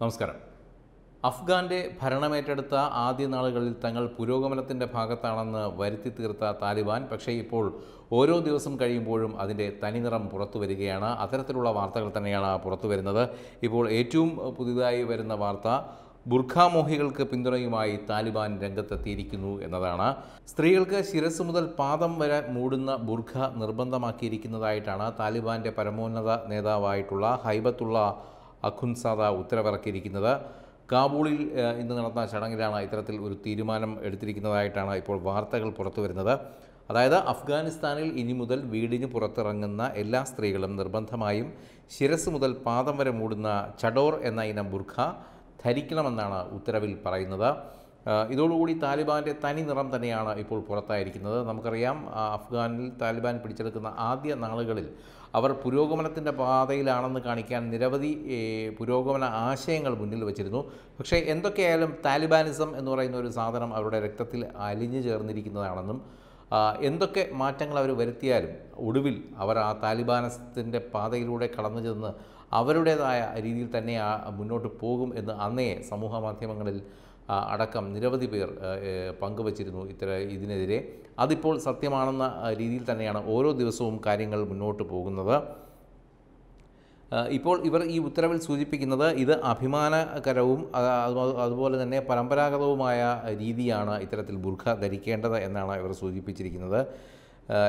നമസ്കാരം. അഫ്ഗാന്റെ ഭരണമേറ്റെടുത്ത ആദ്യ നാളുകളിൽ തങ്ങൾ പുരോഗമനത്തിന്റെ ഭാഗത്താണെന്ന് വരുത്തി തീർത്ത താലിബാൻ പക്ഷേ ഇപ്പോൾ ഓരോ ദിവസം കഴിയുമ്പോഴും അതിന്റെ തനിനിറം പുറത്തു വരികയാണ്. അത്തരത്തിലുള്ള വാർത്തകൾ തന്നെയാണ് പുറത്തു വരുന്നത്. ഇപ്പോൾ ഏറ്റവും പുതിയതായി വരുന്ന വാർത്ത ബുർഖാമോഹികൾക്ക് പിന്തുണയുമായി താലിബാൻ രംഗത്തെത്തിയിരിക്കുന്നു എന്നതാണ്. സ്ത്രീകൾക്ക് ശിരസ് മുതൽ പാദം വരെ മൂടുന്ന ബുർഖ നിർബന്ധമാക്കിയിരിക്കുന്നതായിട്ടാണ് താലിബാന്റെ പരമോന്നത നേതാവായിട്ടുള്ള ഹൈബത്തുള്ള അഖുൻസാദ ഉത്തരവിറക്കിയിരിക്കുന്നത്. കാബൂളിൽ ഇന്ന് നടന്ന ചടങ്ങിലാണ് ഇത്തരത്തിൽ ഒരു തീരുമാനം എടുത്തിരിക്കുന്നതായിട്ടാണ് ഇപ്പോൾ വാർത്തകൾ പുറത്തു വരുന്നത് അതായത് അഫ്ഗാനിസ്ഥാനിൽ ഇനി മുതൽ വീടിന് പുറത്തിറങ്ങുന്ന എല്ലാ സ്ത്രീകളും നിർബന്ധമായും ശിരസ് മുതൽ പാദം വരെ മൂടുന്ന ചഡോർ എന്ന ഇനം ബുർഖ ധരിക്കണമെന്നാണ് ഉത്തരവിൽ പറയുന്നത്. ഇതോടുകൂടി താലിബാന്റെ തനി നിറം തന്നെയാണ് ഇപ്പോൾ പുറത്തായിരിക്കുന്നത്. നമുക്കറിയാം അഫ്ഗാനിൽ താലിബാൻ പിടിച്ചെടുക്കുന്ന ആദ്യ നാളുകളിൽ അവർ പുരോഗമനത്തിന്റെ പാതയിലാണെന്ന് കാണിക്കാൻ നിരവധി പുരോഗമന ആശയങ്ങൾ മുന്നിൽ വച്ചിരുന്നു. പക്ഷേ എന്തൊക്കെയായാലും താലിബാനിസം എന്ന് പറയുന്ന ഒരു സാധനം അവരുടെ രക്തത്തിൽ അലിഞ്ഞു ചേർന്നിരിക്കുന്നതാണെന്നും എന്തൊക്കെ മാറ്റങ്ങൾ അവർ വരുത്തിയാലും ഒടുവിൽ അവർ ആ താലിബാനത്തിന്റെ പാതയിലൂടെ കടന്നു ചെന്ന് അവരുടേതായ രീതിയിൽ തന്നെ മുന്നോട്ട് പോകും എന്ന് അന്നേ സമൂഹ മാധ്യമങ്ങളിൽ അടക്കം നിരവധി പേർ പങ്കുവച്ചിരുന്നു ഇത്ര ഇതിനെതിരെ. അതിപ്പോൾ സത്യമാണെന്ന രീതിയിൽ തന്നെയാണ് ഓരോ ദിവസവും കാര്യങ്ങൾ മുന്നോട്ട് പോകുന്നത്. ഇപ്പോൾ ഇവർ ഈ ഉത്തരവിൽ സൂചിപ്പിക്കുന്നത് ഇത് അഭിമാനകരവും അതുപോലെ തന്നെ പരമ്പരാഗതവുമായ രീതിയാണ് ഇത്തരത്തിൽ ബുർഖ ധരിക്കേണ്ടത് എന്നാണ് ഇവർ സൂചിപ്പിച്ചിരിക്കുന്നത്.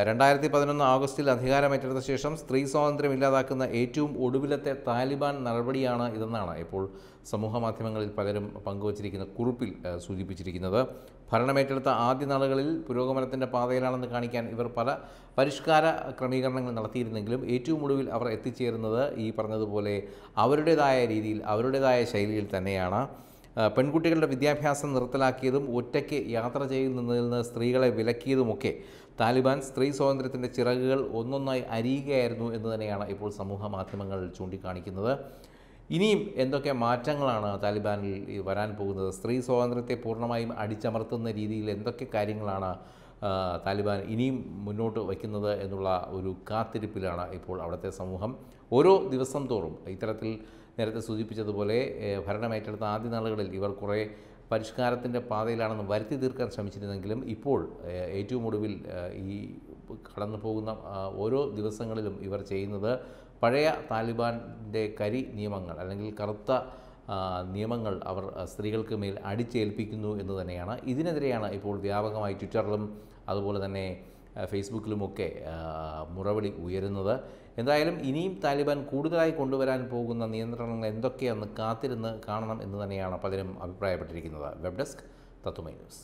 രണ്ടായിരത്തി പതിനൊന്ന് ആഗസ്റ്റിൽ അധികാരമേറ്റെടുത്ത ശേഷം സ്ത്രീ സ്വാതന്ത്ര്യം ഇല്ലാതാക്കുന്ന ഏറ്റവും ഒടുവിലത്തെ താലിബാൻ നടപടിയാണ് ഇതെന്നാണ് ഇപ്പോൾ സമൂഹ മാധ്യമങ്ങളിൽ പലരും പങ്കുവച്ചിരിക്കുന്ന കുറിപ്പിൽ സൂചിപ്പിച്ചിരിക്കുന്നത്. ഭരണമേറ്റെടുത്ത ആദ്യ നാളുകളിൽ പുരോഗമനത്തിന്റെ പാതയിലാണെന്ന് കാണിക്കാൻ ഇവർ പല പരിഷ്കാര ക്രമീകരണങ്ങൾ നടത്തിയിരുന്നെങ്കിലും ഏറ്റവും ഒടുവിൽ അവർ എത്തിച്ചേരുന്നത് ഈ പറഞ്ഞതുപോലെ അവരുടേതായ രീതിയിൽ അവരുടേതായ ശൈലിയിൽ തന്നെയാണ്. പെൺകുട്ടികളുടെ വിദ്യാഭ്യാസം നിർത്തലാക്കിയതും ഒറ്റയ്ക്ക് യാത്ര ചെയ്യുന്നതിൽ നിന്ന് സ്ത്രീകളെ വിലക്കിയതുമൊക്കെ താലിബാൻ സ്ത്രീ സ്വാതന്ത്ര്യത്തിന്റെ ചിറകുകൾ ഒന്നൊന്നായി അരിയുകയായിരുന്നു എന്ന് തന്നെയാണ് ഇപ്പോൾ സമൂഹ മാധ്യമങ്ങൾ ചൂണ്ടിക്കാണിക്കുന്നത്. ഇനിയും എന്തൊക്കെ മാറ്റങ്ങളാണ് താലിബാനിൽ വരാൻ പോകുന്നത്? സ്ത്രീ സ്വാതന്ത്ര്യത്തെ പൂർണമായും അടിച്ചമർത്തുന്ന രീതിയിൽ എന്തൊക്കെ കാര്യങ്ങളാണ് താലിബാൻ ഇനിയും മുന്നോട്ട് വയ്ക്കുന്നത് എന്നുള്ള ഒരു കാത്തിരിപ്പിലാണ് ഇപ്പോൾ അവിടുത്തെ സമൂഹം. ഓരോ ദിവസം തോറും ഇത്തരത്തിൽ നേരത്തെ സൂചിപ്പിച്ചതുപോലെ ഭരണം ഭരണമേറ്റെടുത്ത ആദ്യ നാളുകളിൽ ഇവർ കുറേ പരിഷ്കാരത്തിന്റെ പാതയിലാണെന്ന് വരുത്തി തീർക്കാൻ ശ്രമിച്ചിരുന്നെങ്കിലും ഇപ്പോൾ ഏറ്റവും ഒടുവിൽ ഈ കടന്നു പോകുന്ന ഓരോ ദിവസങ്ങളിലും ഇവർ ചെയ്യുന്നത് പഴയ താലിബാന്റെ കരി നിയമങ്ങൾ അല്ലെങ്കിൽ കറുത്ത നിയമങ്ങൾ അവർ സ്ത്രീകൾക്ക് മേൽ അടിച്ചേൽപ്പിക്കുന്നു എന്ന് തന്നെയാണ്. ഇതിനെതിരെയാണ് ഇപ്പോൾ വ്യാപകമായി ട്വിറ്ററിലും അതുപോലെ തന്നെ ഫേസ്ബുക്കിലുമൊക്കെ മുറവിളി ഉയരുന്നത്. എന്തായാലും ഇനിയും താലിബാൻ കൂടുതലായി കൊണ്ടുവരാൻ പോകുന്ന നിയന്ത്രണങ്ങൾ എന്തൊക്കെയെന്ന് കാത്തിരുന്ന് കാണണം എന്ന് തന്നെയാണ് പലരും അഭിപ്രായപ്പെട്ടിരിക്കുന്നത്. Web desk Tatwamayi news.